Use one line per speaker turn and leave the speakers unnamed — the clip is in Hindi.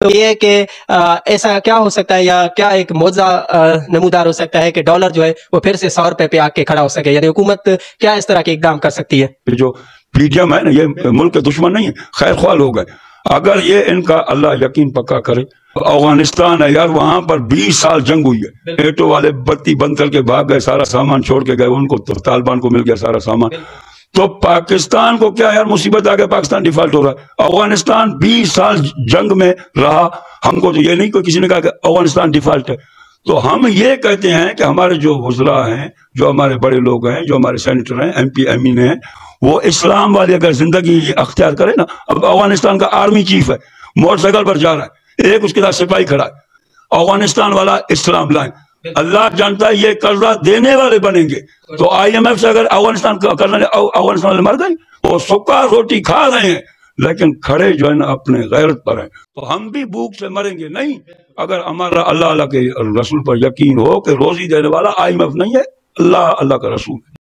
तो ये कि ऐसा क्या हो सकता है या क्या एक मौजा नमूदार हो सकता है कि डॉलर जो है वो फिर से सौ रुपए पे आके खड़ा हो सके? यानी हुकूमत क्या इस तरह के इकदाम कर सकती है?
जो पीटीएम है ना ये मुल्क के दुश्मन नहीं है खैर ख्वाह हो गए। अगर ये इनका अल्लाह यकीन पक्का करे अफ़गानिस्तान है यार वहाँ पर 20 साल जंग हुई है। एटो वाले बत्ती बंद करके भाग गए सारा सामान छोड़ के गए उनको तो तालिबान को मिल गया सारा सामान। तो पाकिस्तान को क्या यार मुसीबत आ गया? पाकिस्तान डिफ़ॉल्ट हो रहा है। अफ़गानिस्तान 20 साल जंग में रहा। हमको तो ये नहीं कोई किसी ने कहा कि अफ़गानिस्तान डिफ़ॉल्ट है। तो हम ये कहते हैं कि हमारे जो गुजरा हैं, जो हमारे बड़े लोग हैं, जो हमारे सेनेटर हैं एम पी एम हैं वो इस्लाम वाली अगर ज़िंदगी अख्तियार करे ना, अब अफ़गानिस्तान का आर्मी चीफ है, मोटरसाइकिल पर जा रहा है, एक उसके साथ सिपाही खड़ा है। अफ़गानिस्तान वाला इस्लाम लाए। अल्लाह जानता है ये कर्जा देने वाले बनेंगे। तो आईएमएफ से अगर अफ़गानिस्तान कर्जा अफ़गानिस्तान मर गए, वो सुखा रोटी खा रहे हैं, लेकिन खड़े जो है ना अपने गैरत पर हैं। तो हम भी भूख से मरेंगे नहीं। अगर हमारा अल्लाह अल्लाह के रसूल पर यकीन हो कि रोजी देने वाला आई एम एफ़ नहीं है, अल्लाह अल्लाह का रसूल है।